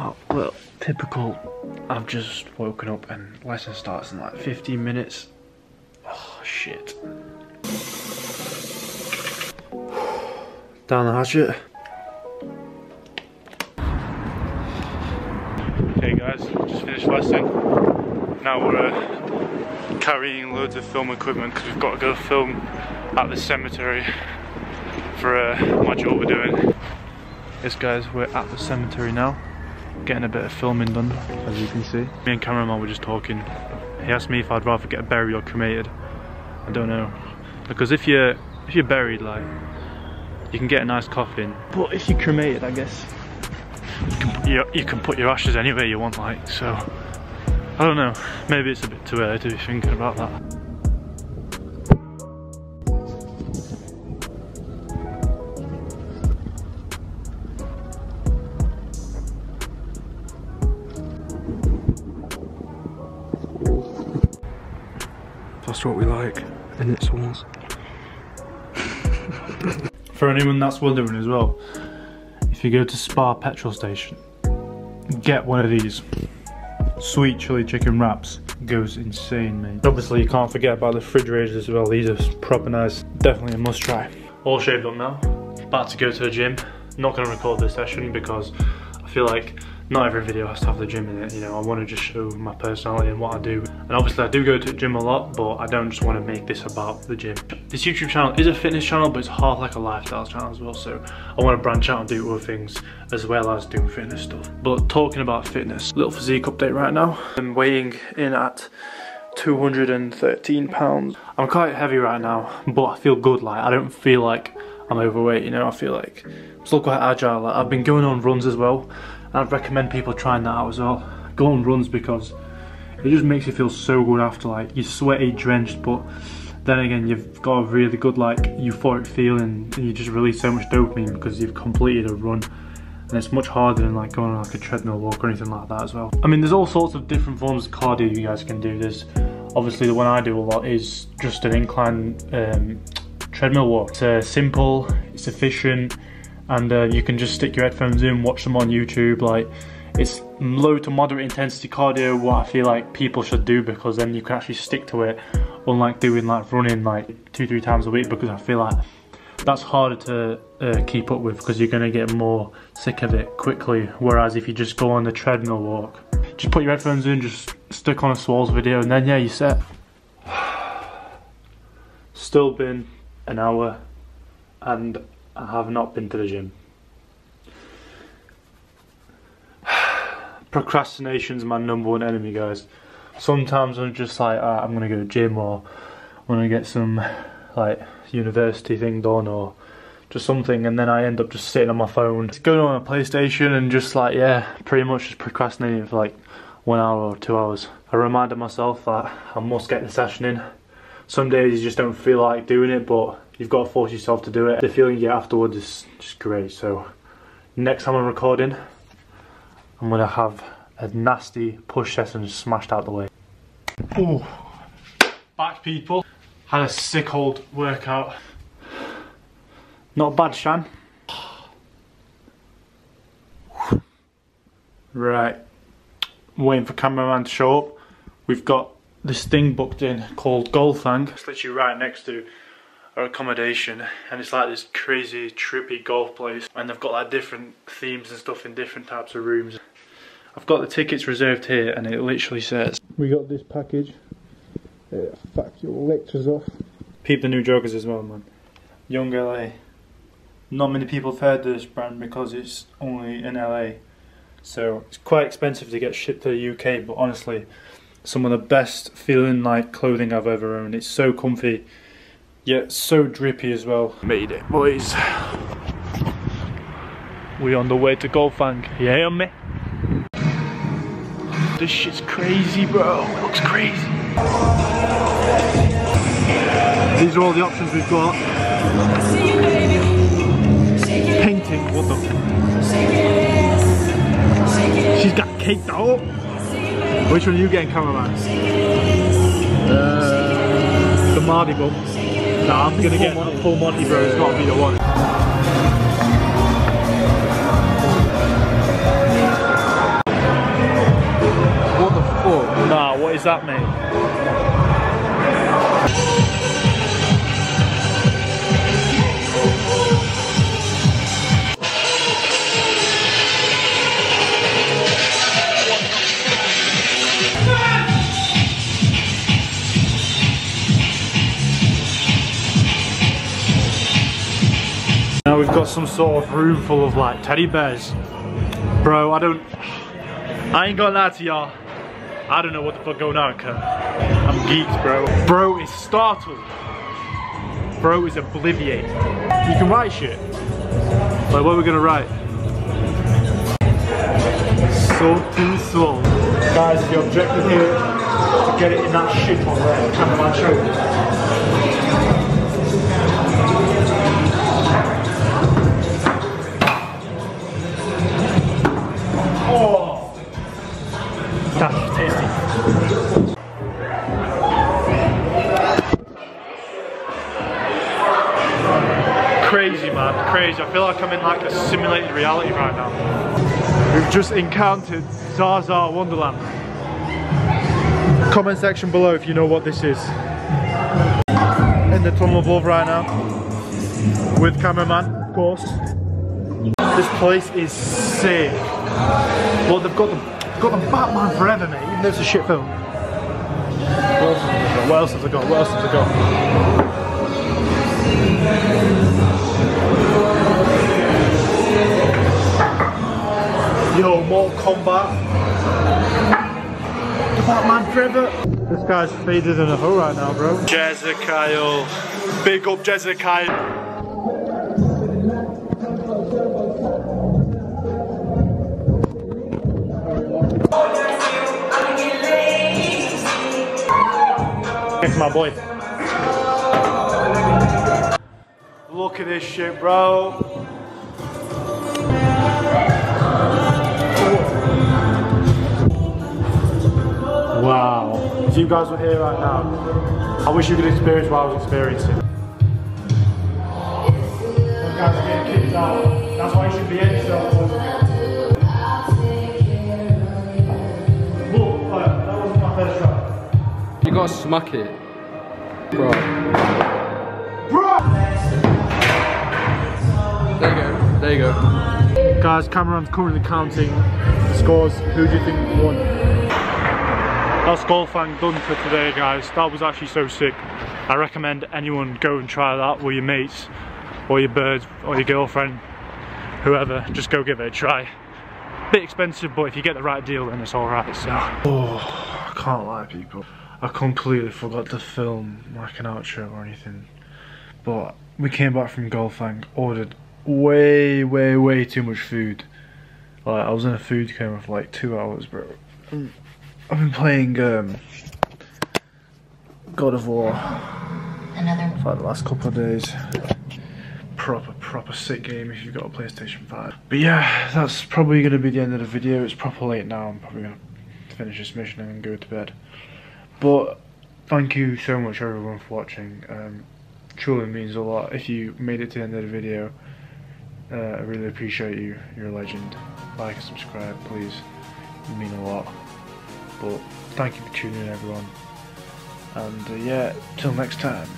Oh, well, typical. I've just woken up and lesson starts in like 15 minutes. Oh, shit. Down the hatchet. Okay guys, just finished lesson. Now we're uh, carrying loads of film equipment because we've got to go film at the cemetery for uh, job we're doing. Yes guys, we're at the cemetery now, getting a bit of filming done, as you can see. Me and cameraman were just talking. He asked me if I'd rather get buried or cremated. I don't know. Because if you're, if you're buried, like, you can get a nice coffin. But if you're cremated, I guess, you can, put your, you can put your ashes anywhere you want, like, so. I don't know, maybe it's a bit too early to be thinking about that. That's what we like, and it's ours. For anyone that's wondering as well, if you go to Spar petrol station, get one of these. Sweet chili chicken wraps goes insane, mate. Obviously, you can't forget about the refrigerators as well. These are proper nice. Definitely a must try. All shaved up now. About to go to the gym. Not gonna record this session because I feel like not every video has to have the gym in it, you know, I want to just show my personality and what I do. And obviously I do go to the gym a lot, but I don't just want to make this about the gym. This YouTube channel is a fitness channel, but it's half like a lifestyle channel as well, so I want to branch out and do other things as well as doing fitness stuff. But talking about fitness, little physique update right now. I'm weighing in at 213 pounds. I'm quite heavy right now, but I feel good, like, I don't feel like I'm overweight, you know, I feel like I'm still quite agile. Like, I've been going on runs as well, I'd recommend people trying that out as well. Go on runs because it just makes you feel so good after like you're sweaty, drenched, but then again you've got a really good like euphoric feeling and you just release so much dopamine because you've completed a run and it's much harder than like going on like a treadmill walk or anything like that as well. I mean there's all sorts of different forms of cardio you guys can do. There's obviously the one I do a lot is just an incline um, treadmill walk. It's uh, simple, it's efficient, and uh, you can just stick your headphones in, watch them on YouTube. Like it's low to moderate intensity cardio, what I feel like people should do because then you can actually stick to it, unlike doing like running like two, three times a week because I feel like that's harder to uh, keep up with because you're gonna get more sick of it quickly. Whereas if you just go on the treadmill walk, just put your headphones in, just stick on a Swolz video, and then yeah, you're set. Still been an hour, and I have not been to the gym. Procrastination's my number one enemy, guys. Sometimes I'm just like, right, I'm gonna go to the gym or I'm gonna get some like university thing done or just something and then I end up just sitting on my phone, going on a PlayStation and just like, yeah, pretty much just procrastinating for like one hour or two hours. I reminded myself that I must get the session in. Some days you just don't feel like doing it, but you've got to force yourself to do it. The feeling you get afterwards is just great. So next time I'm recording, I'm gonna have a nasty push session smashed out the way. Ooh. Back people, had a sick old workout. Not bad, Shan. Right, waiting for cameraman to show up. We've got this thing booked in called Golfang. It's literally right next to our accommodation and it's like this crazy trippy golf place and they've got like different themes and stuff in different types of rooms. I've got the tickets reserved here and it literally says we got this package. Uh, fuck your lectures off. Peep the new joggers as well man. Young LA not many people have heard this brand because it's only in LA so it's quite expensive to get shipped to the UK but honestly some of the best feeling like clothing I've ever owned. It's so comfy yeah, so drippy as well. Made it, boys. We on the way to Golfang. You hear me? This shit's crazy, bro. It looks crazy. These are all the options we've got. Painting, what the? She's got caked out. Which one are you getting, cameraman? Uh, the Mardi Bum. Nah, I'm gonna get Monty. full Monty, bro. It's gotta be the one. What the fuck? Nah, what is that, mate? Got some sort of room full of like teddy bears. Bro, I don't, I ain't gonna lie to y'all. I don't know what the fuck going on, cuz. I'm geeked, bro. Bro is startled. Bro is obliviated. You can write shit. Like, what are we gonna write? Salty soul. Guys, the objective here to get it in that shit on there. Cameraman show Crazy man, crazy. I feel like I'm in like a simulated reality right now. We've just encountered Zaza Wonderland. Comment section below if you know what this is. In the tunnel above right now. With cameraman, of course. This place is sick. Well, they've got the, got the Batman Forever, mate, even though it's a shit film. What else got? What else have they got? What else have they got? Yo, Mortal Kombat. The Batman Forever. This guy's faded in a hole right now, bro. Jezekiel. Big up Jezekiel. It's my boy. Look at this shit, bro. Wow. If you guys were here right now, I wish you could experience what I was experiencing. Guys getting kicked out. That's why you should be in yourself. Look, that wasn't my first try. You gotta smack it. Bro. There you go. There you go. Guys, Cameron's currently counting the scores. Who do you think won? That's Golfang done for today, guys. That was actually so sick. I recommend anyone go and try that with your mates, or your birds, or your girlfriend, whoever. Just go give it a try. Bit expensive, but if you get the right deal, then it's alright. So. Oh, I can't lie, people. I completely forgot to film like an outro or anything. But we came back from Golfang, ordered way, way, way too much food. Like I was in a food coma for like two hours, bro. I've been playing um, God of War Another for like the last couple of days. Proper, proper sick game if you've got a PlayStation 5. But yeah, that's probably going to be the end of the video. It's proper late now. I'm probably going to finish this mission and go to bed. But thank you so much everyone for watching. Um, truly means a lot. If you made it to the end of the video, uh, I really appreciate you. You're a legend. Like and subscribe, please. You mean a lot. But thank you for tuning in, everyone. And uh, yeah, till next time.